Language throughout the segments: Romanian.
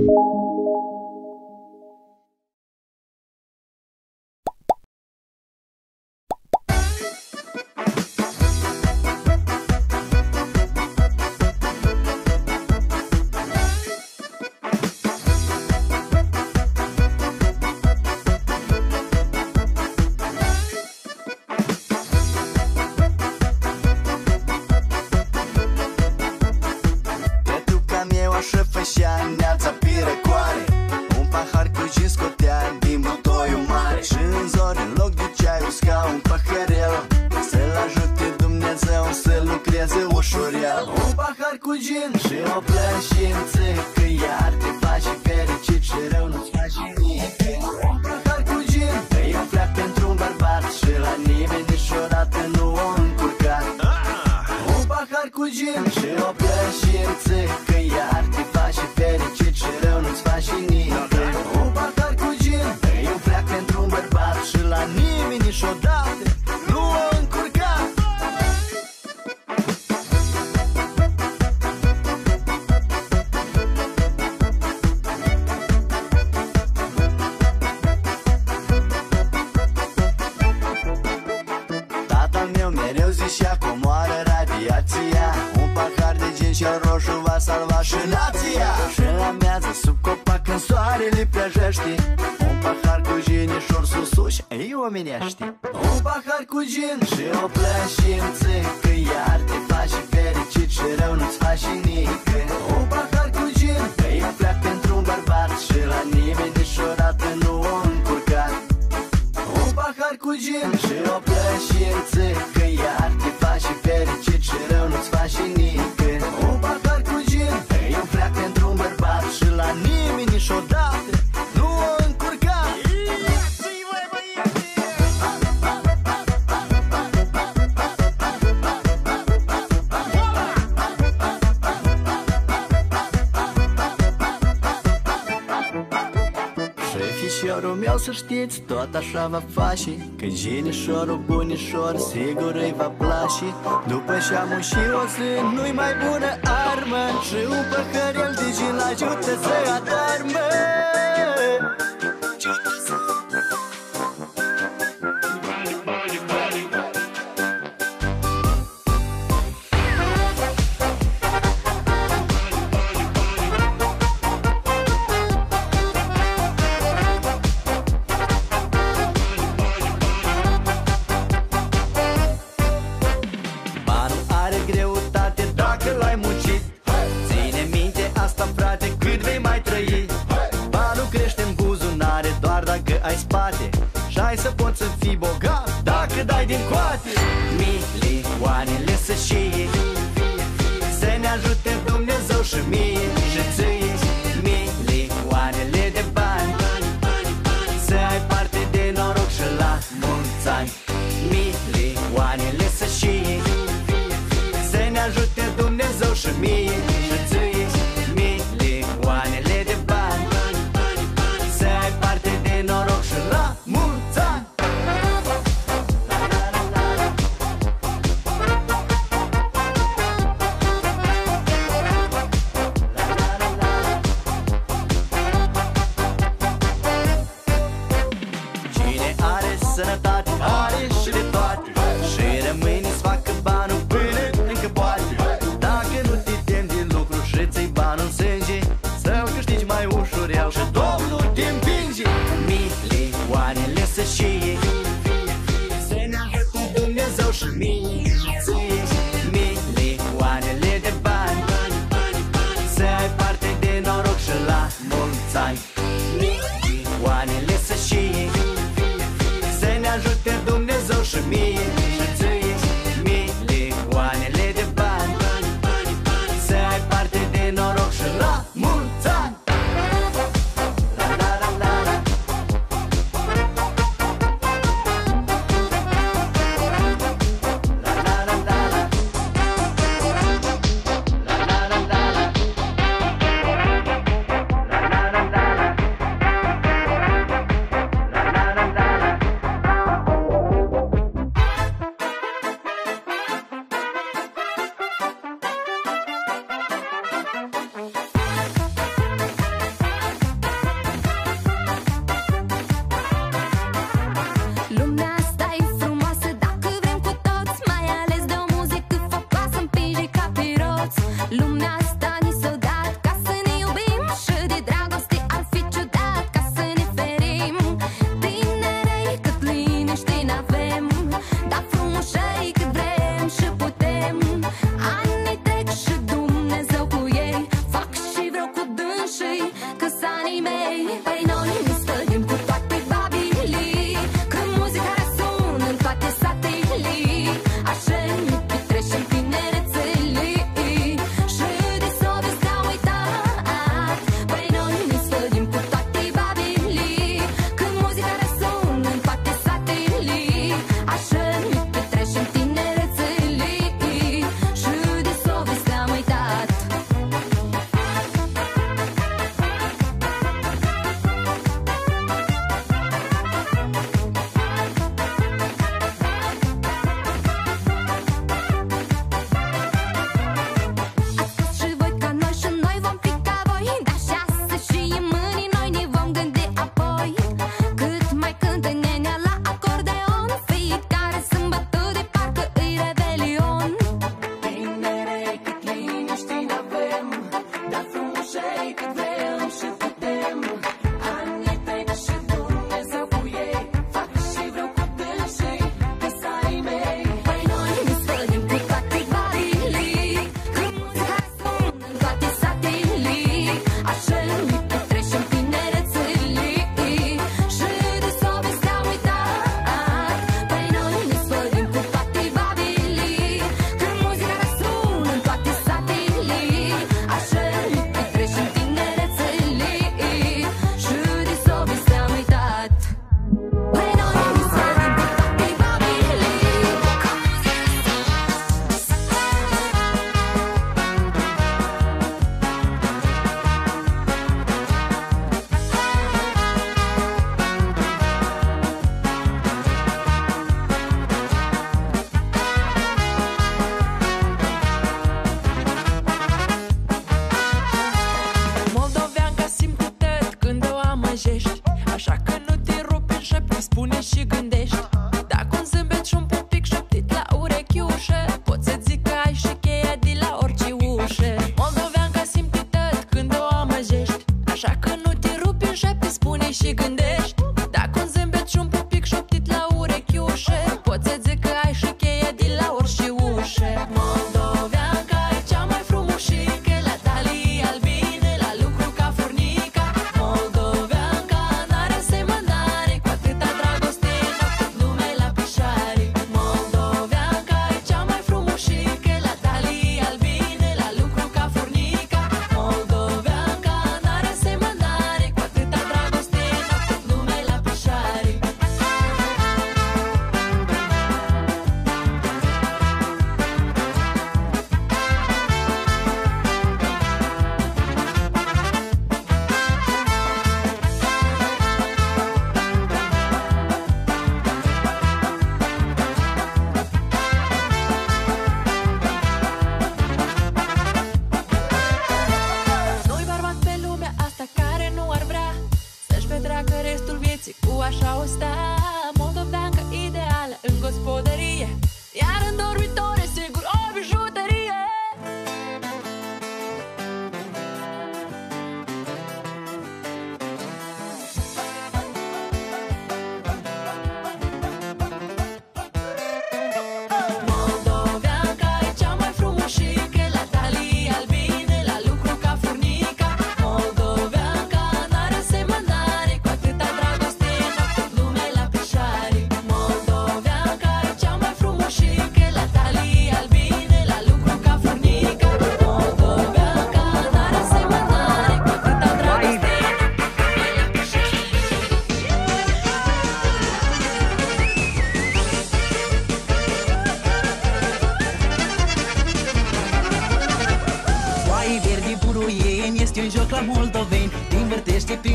you Și o plângi și îmi iar te faci fericit Și rău nu-ți faci nică O pahar cu gin Că e pleac pentru un bărbat Și la nimeni niciodată nu o încurca O pahar cu gin Și o plângi și știți, tot așa va face. Că jinișorul bunișor sigur îi va place. După șamul și o zi nu-i mai bună armă. Și un păhăr el digi-l ajută să adarmă.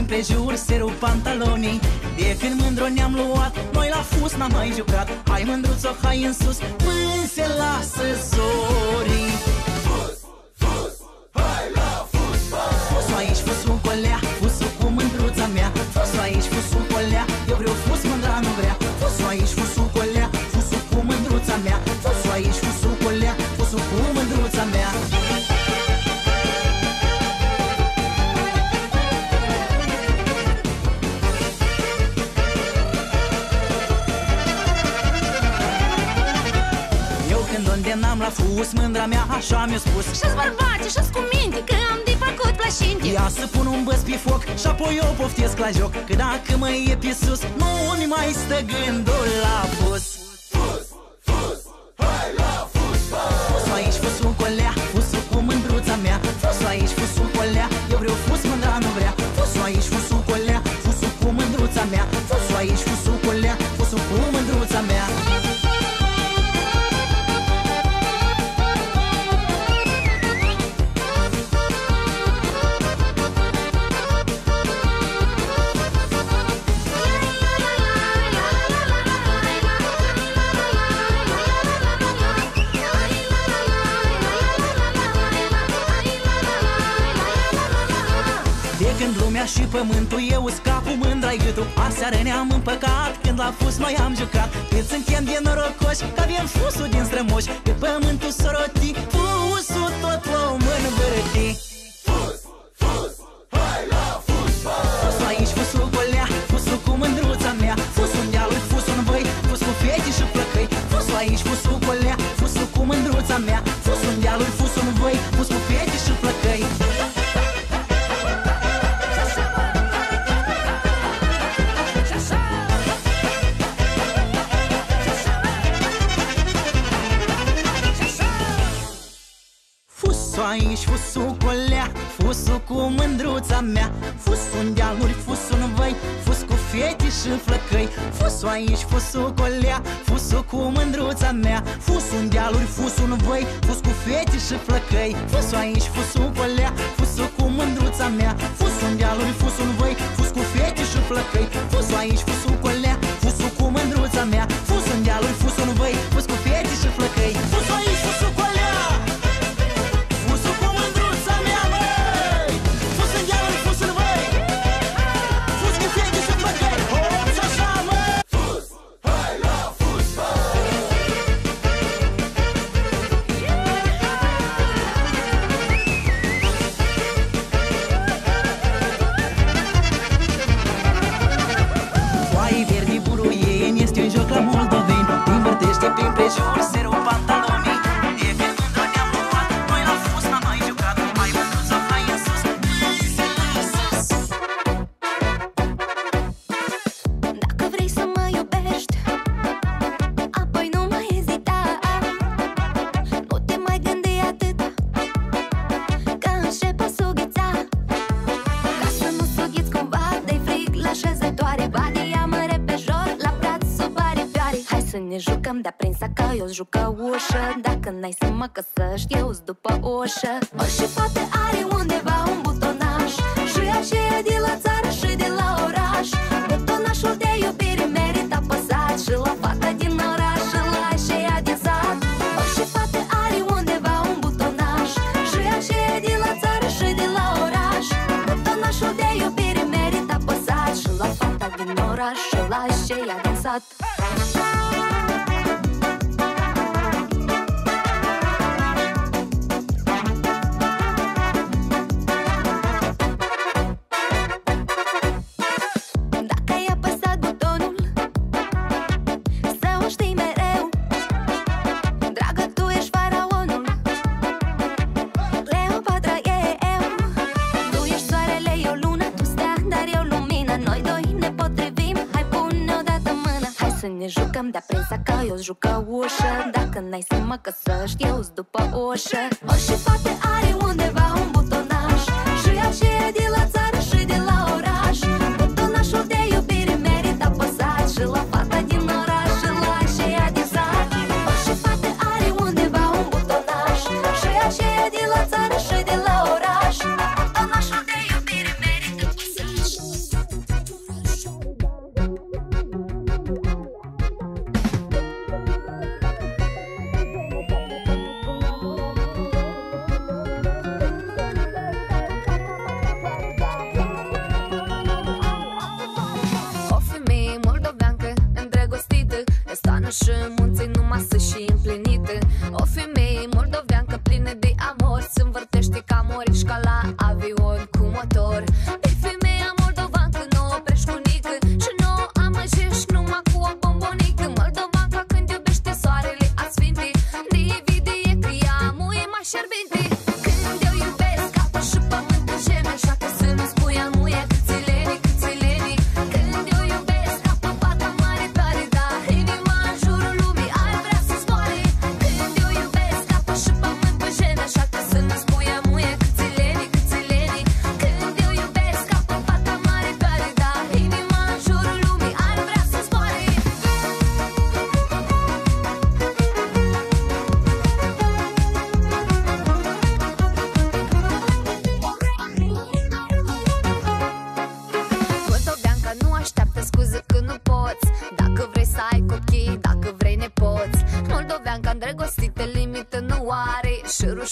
împrejur se rup pantalonii. De când mândro ne-am luat, noi la fus n-am mai jucat. Hai mândruțo, hai în sus, până se lasă zorii. pus mândra mea, așa mi-a spus. Și-s bărbate, și-s cu minte, că am de făcut plășinte. Ia să pun un băț pe foc și apoi eu poftesc la joc Că dacă mă e sus, nu mi mai stă gândul la pus. pământul Eu scapul mândra iutu Aseară ne-am împăcat. Când la fus noi am jucat Cât suntem de norocoși Că avem fusul din strămoși. Pe pământul soroti fosse flaquei, fosse ains, fosse jucăm, dar prin ca eu jucă ușă. Dacă n-ai să mă căsăști, eu după ușă O și poate are undeva un butonaj Și aceea de la țară și de la Îmi da presa că eu joc ușă. Dacă n-ai să mă căsăști, eu după ușă. Orice fată are undeva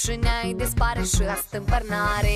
rușineai dispare și asta împărnare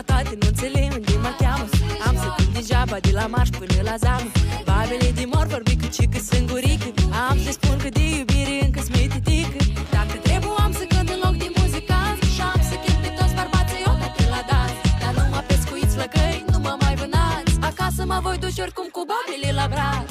la toate, nu înțeleg unde mă cheamă. Am să cânt degeaba de la marș până la zamă. Babele de mor vorbi cu cică sângurică. Am să spun că de iubire încă smititică Dacă trebuie am să cânt în loc de muzicanți Și am să chem pe toți bărbații eu pe la dans. Dar nu mă pescuiți flăcăi, nu mă mai vânați. Acasă mă voi duce oricum cu babele la braț.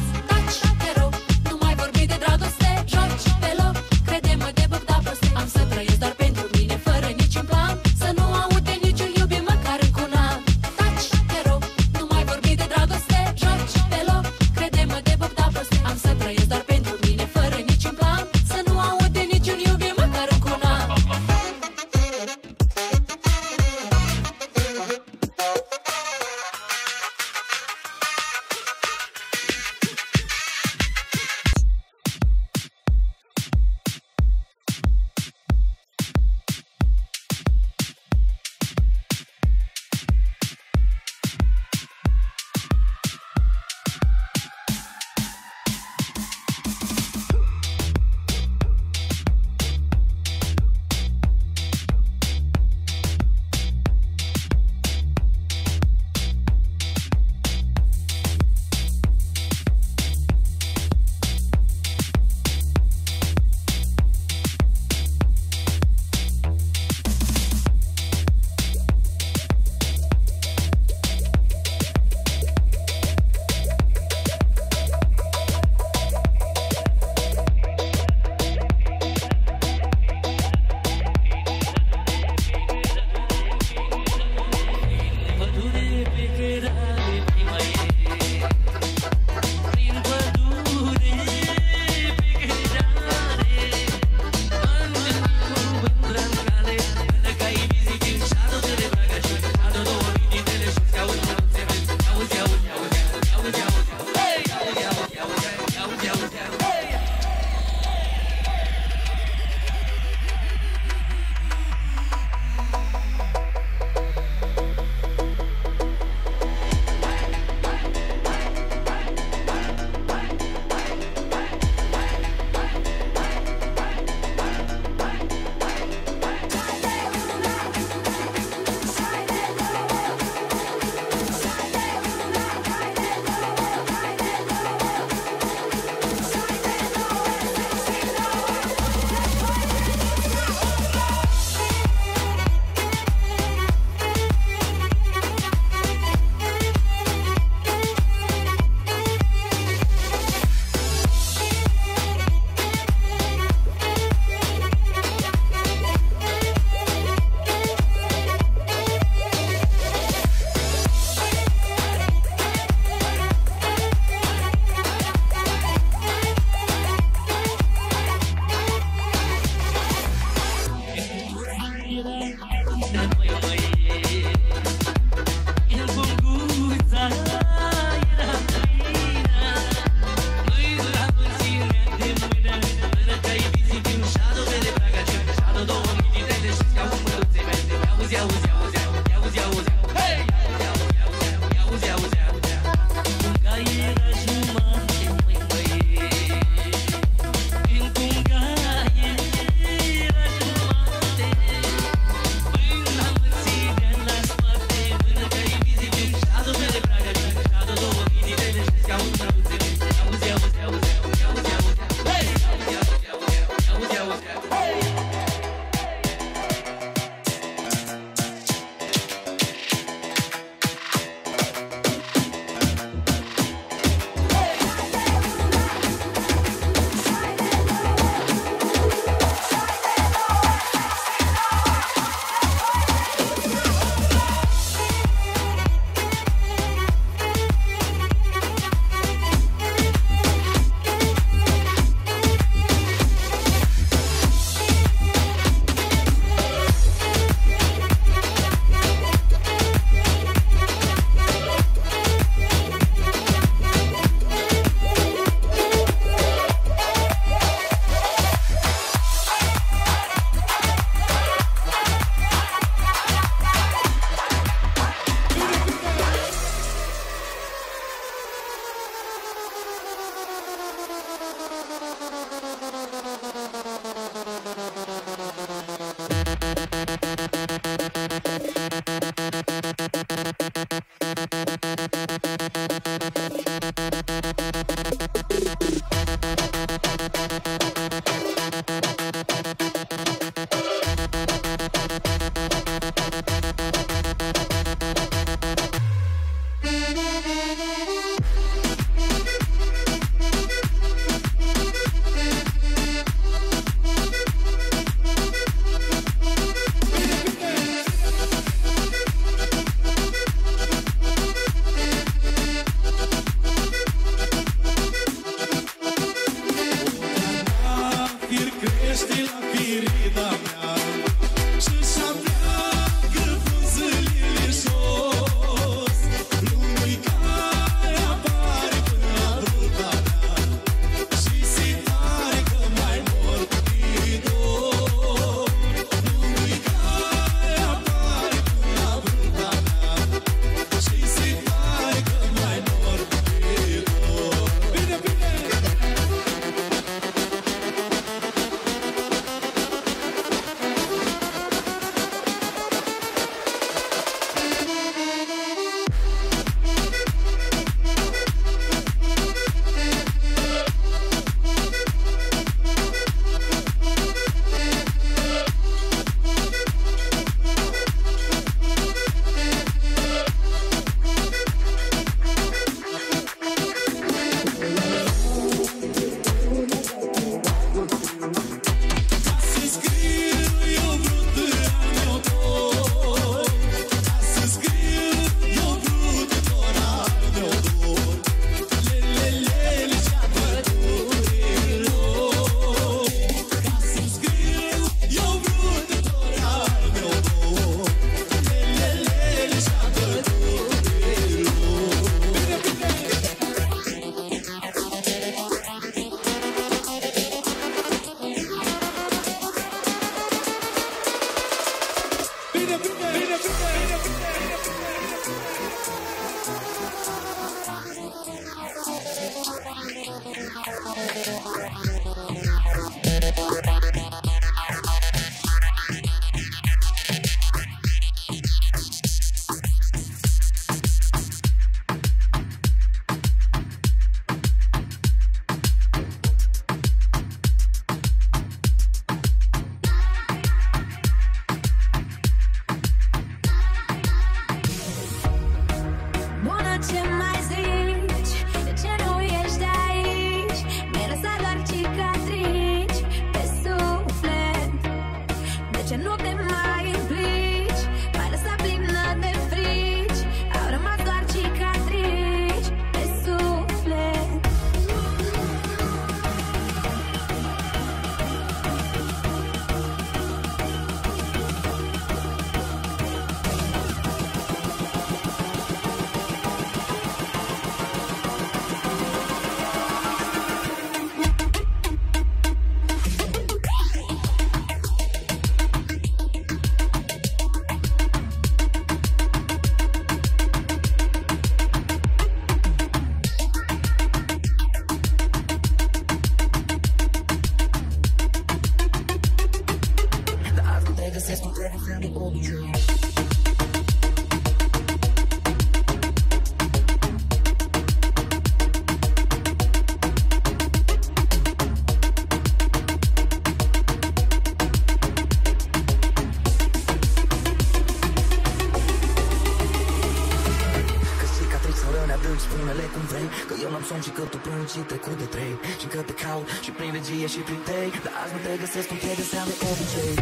Legacy, compare this how they overdo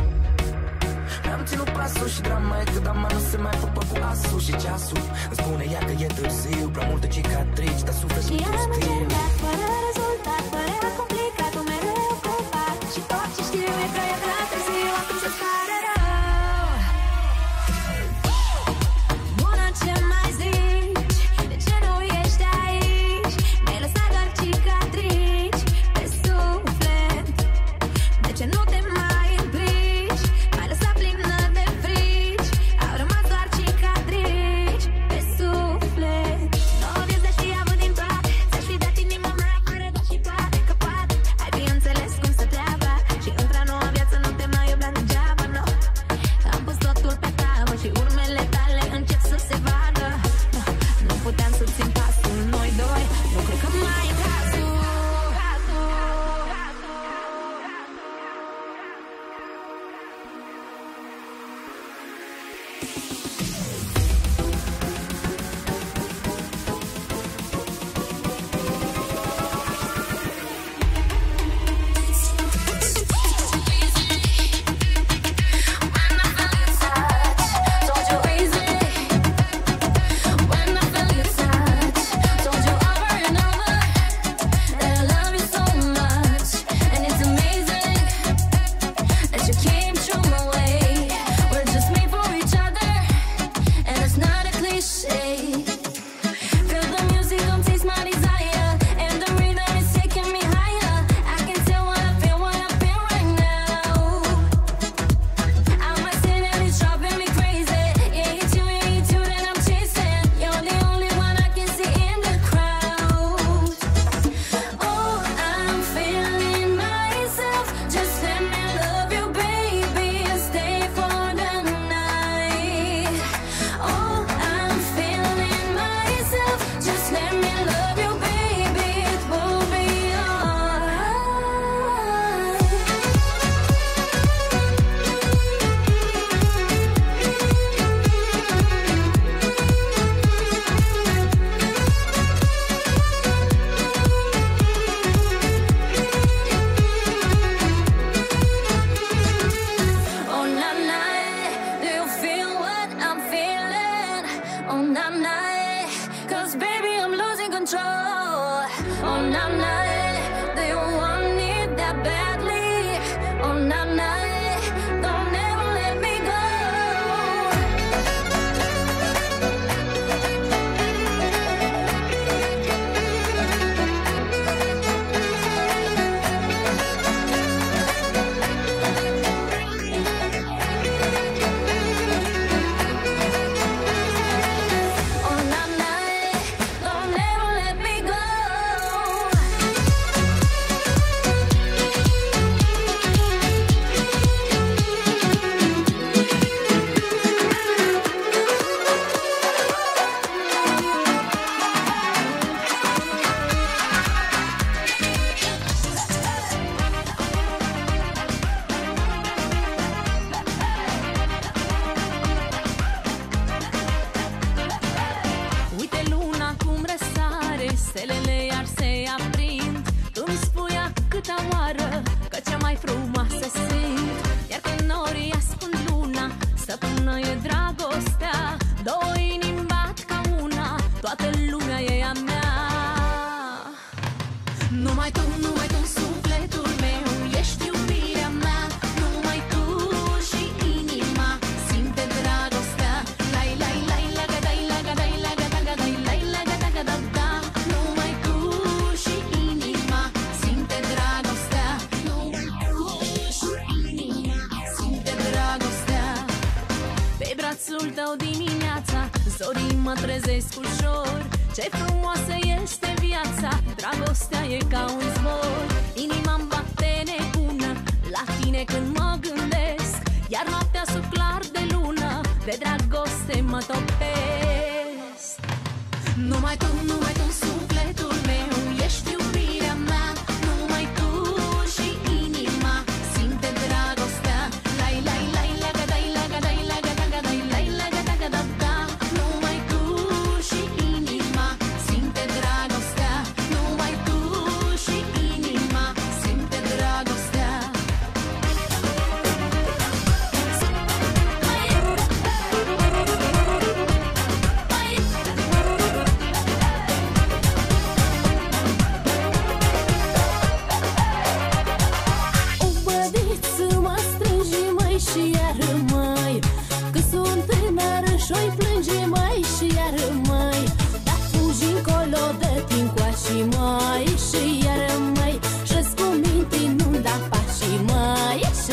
Nam tinu pasu și drama What. mă trezesc ușor. Ce frumoasă este viața, dragostea e ca un zbor. Inima-mi bate nebună, la tine când mă gândesc. Iar noaptea sub clar de lună, de dragoste mă topesc. Numai tu, numai tu, suflet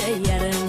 yarın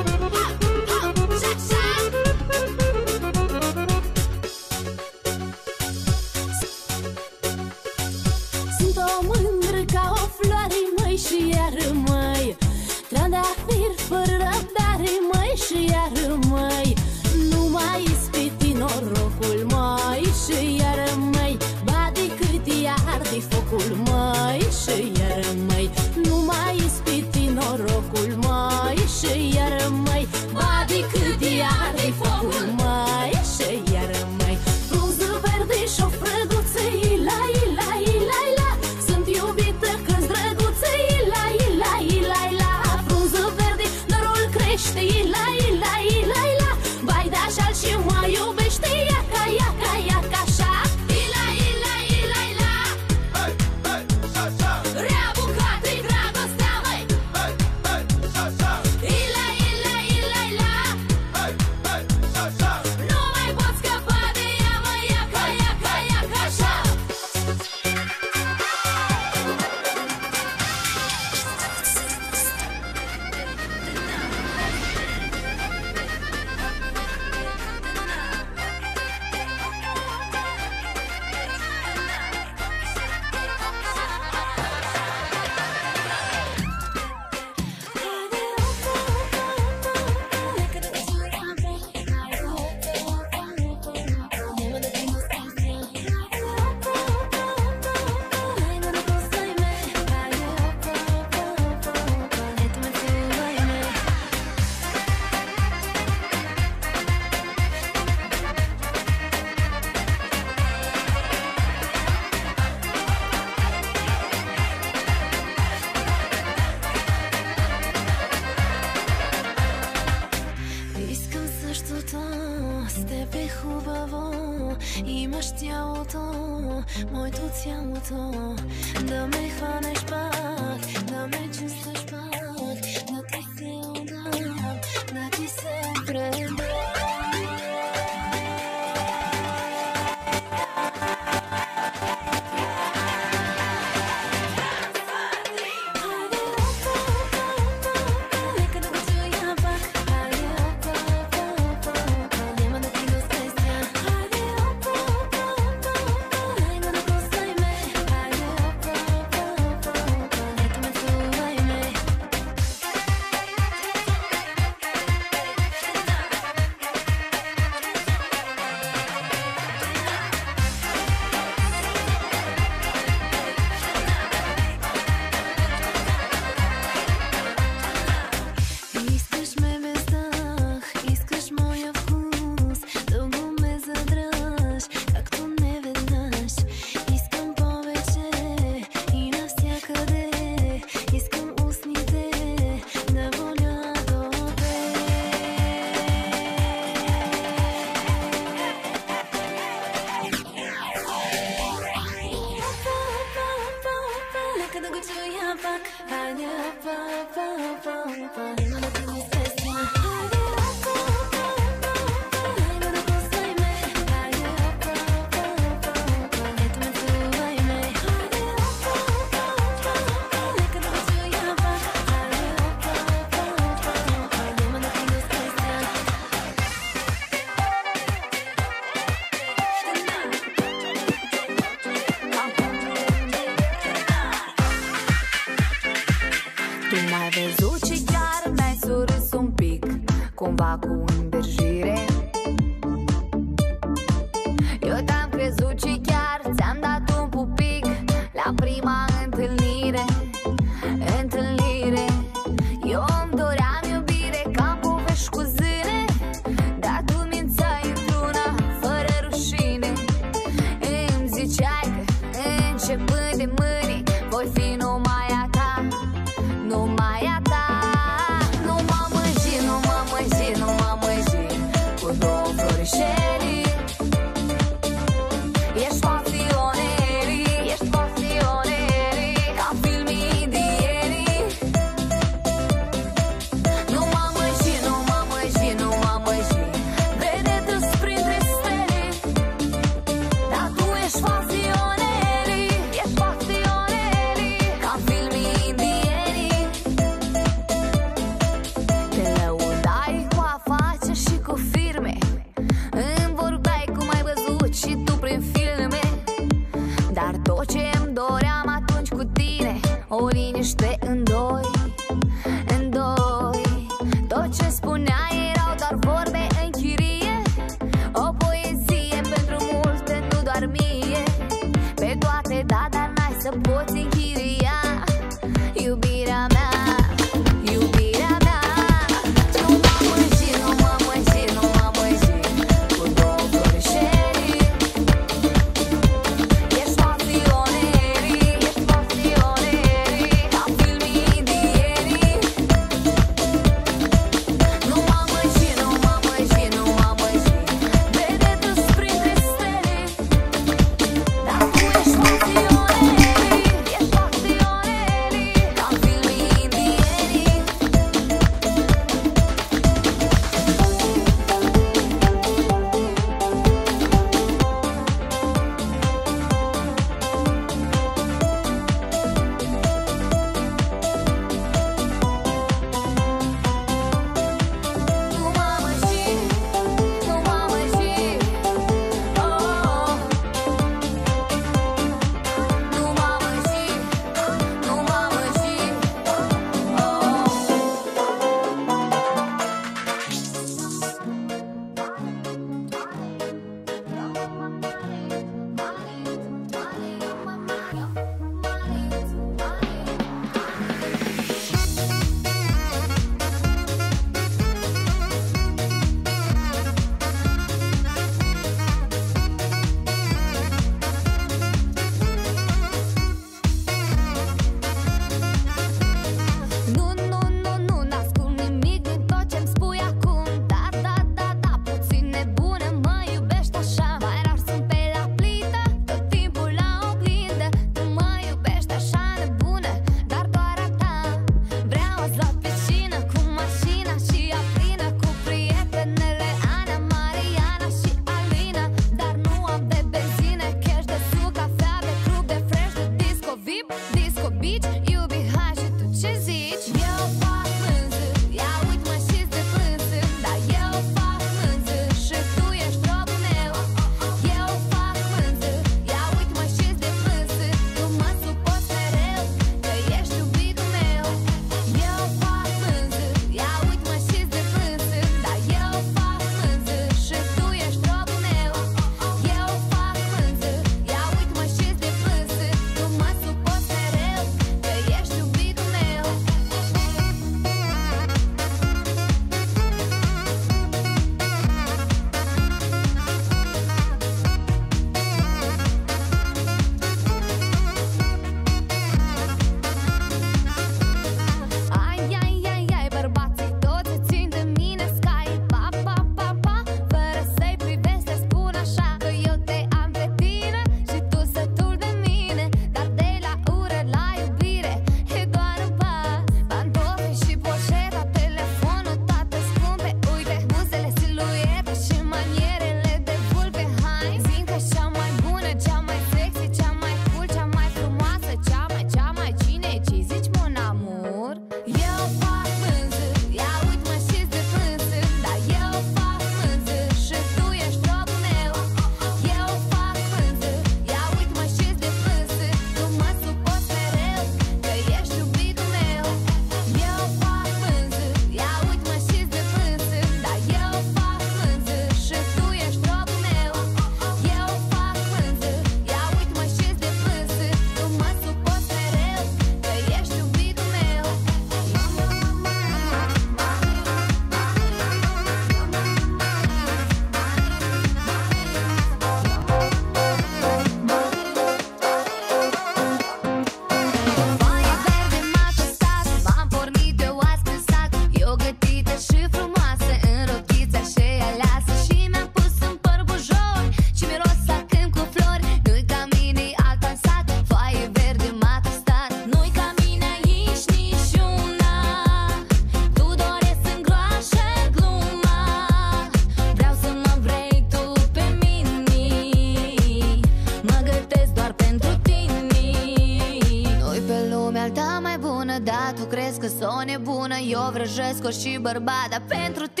vrăjesc și bărbat Dar pentru tine